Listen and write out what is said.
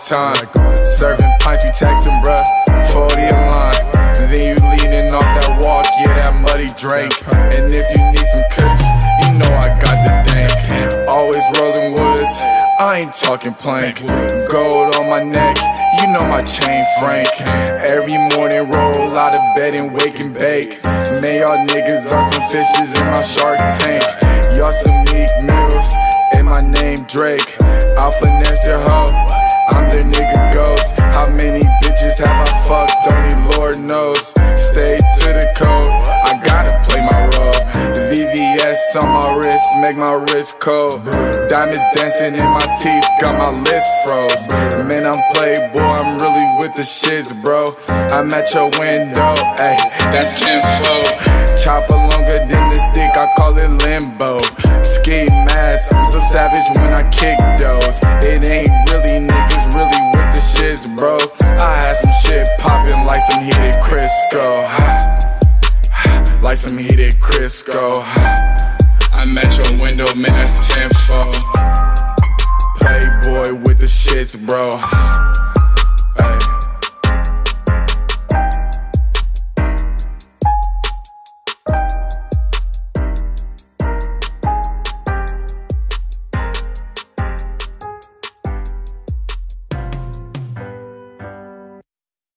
time. Serving pints, we texting, bruh, 40 a line. And Then you leaning off that wock, yeah, that muddy drink. And if you need some kush, you know I got the thing. Always rolling woods, I ain't talking plank. Gold on my neck, you know my chain frank. Every morning roll out of bed and wake and bake. Man, y'all niggas are some fishes in my shark tank. Y'all some meat meals, and my name Drake. Wrist, make my wrist cold. Diamonds dancing in my teeth, got my lips froze. Man, I'm playboy, I'm really with the shits, bro. I'm at your window, ayy, that's tenfold. Chopper longer than this dick, I call it limbo. Ski mask, I'm so savage when I kick those. It ain't really niggas, really with the shits, bro. I had some shit popping like some heated Crisco. Like some heated Crisco. I'm at your window, man, that's tenfold. Playboy with the shits, bro.